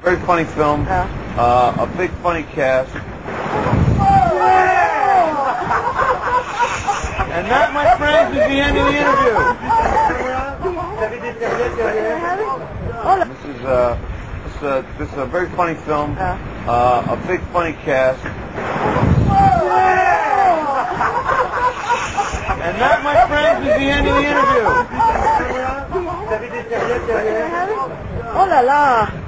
Very funny film. Yeah. Uh, a big funny cast. And that, my friends, is the end of the interview. This is uh, this is a, this is a very funny film. Yeah. Uh, a big funny cast. And that, my friends, is the end of the interview. Oh la la.